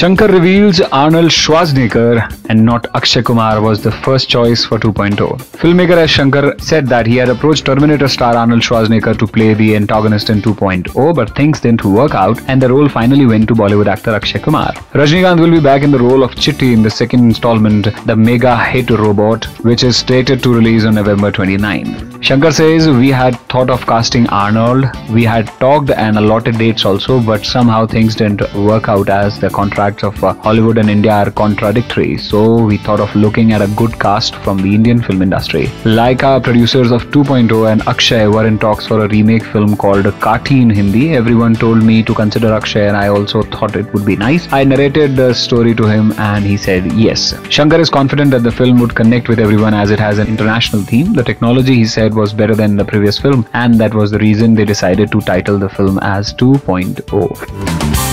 Shankar reveals Arnold Schwarzenegger and not Akshay Kumar was the first choice for 2.0. Filmmaker S. Shankar said that he had approached Terminator star Arnold Schwarzenegger to play the antagonist in 2.0, but things didn't work out and the role finally went to Bollywood actor Akshay Kumar. Rajinikanth will be back in the role of Chitti in the second installment, The Mega Hit Robot, which is slated to release on November 29. Shankar says, We had thought of casting Arnold, we had talked and allotted dates also, but somehow things didn't work out as the contracts of uh, Hollywood and India are contradictory. So we thought of looking at a good cast from the Indian film industry. Like our producers of 2.0 and Akshay were in talks for a remake film called Kathi in Hindi. Everyone told me to consider Akshay and I also thought it would be nice. I narrated the story to him and he said yes. Shankar is confident that the film would connect with everyone as it has an international theme. The technology he said was better than the previous film and that was the reason they decided to title the film as 2.0.